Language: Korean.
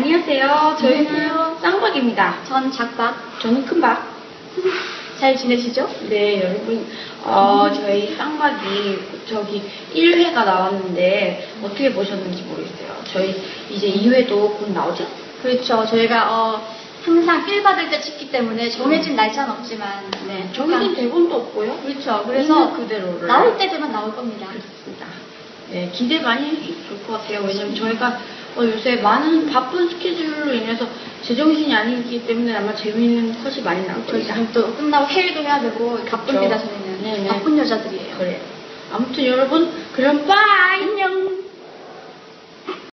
안녕하세요. 저희는. 쌍박입니다. 전 작박. 저는 큰박. 잘 지내시죠? 네, 여러분. 어, 저희 쌍박이 저기 1회가 나왔는데 어떻게 보셨는지 모르겠어요. 저희 이제 2회도 곧 나오죠? 그렇죠. 저희가 어, 항상 필 받을 때 찍기 때문에 정해진 날짜는 없지만 네, 정해진 약간- 대본도 없고요. 그렇죠. 그래서 있는 그대로를. 나올 때들만 나올 겁니다. 그렇습니다. 네, 기대 많이 해주셔도 좋을 것 같아요. 왜냐면 저희가 어, 요새 많은 바쁜 스케줄로 인해서 제정신이 아니기 때문에 아마 재미있는 컷이 많이 나올 저희 겁니다. 지금 또 끝나고 회의도 해야 되고 바쁩니다. 그렇죠. 저희는 네, 네. 바쁜 여자들이에요. 그래. 아무튼 여러분, 그럼 빠이! 안녕.